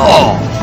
Oh!